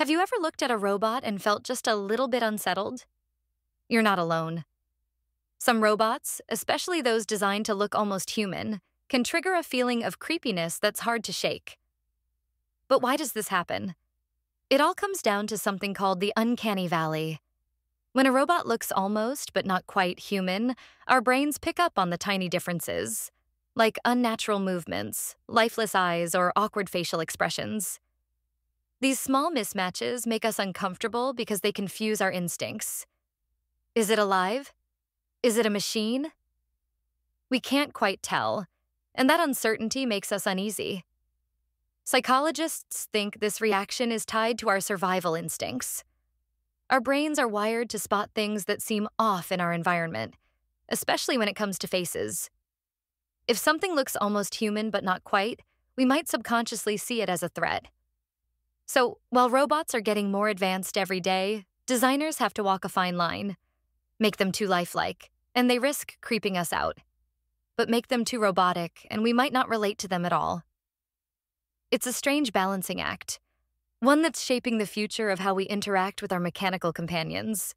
Have you ever looked at a robot and felt just a little bit unsettled? You're not alone. Some robots, especially those designed to look almost human, can trigger a feeling of creepiness that's hard to shake. But why does this happen? It all comes down to something called the uncanny valley. When a robot looks almost, but not quite human, our brains pick up on the tiny differences, like unnatural movements, lifeless eyes, or awkward facial expressions. These small mismatches make us uncomfortable because they confuse our instincts. Is it alive? Is it a machine? We can't quite tell, and that uncertainty makes us uneasy. Psychologists think this reaction is tied to our survival instincts. Our brains are wired to spot things that seem off in our environment, especially when it comes to faces. If something looks almost human but not quite, we might subconsciously see it as a threat. So, while robots are getting more advanced every day, designers have to walk a fine line. Make them too lifelike, and they risk creeping us out. But make them too robotic, and we might not relate to them at all. It's a strange balancing act, one that's shaping the future of how we interact with our mechanical companions.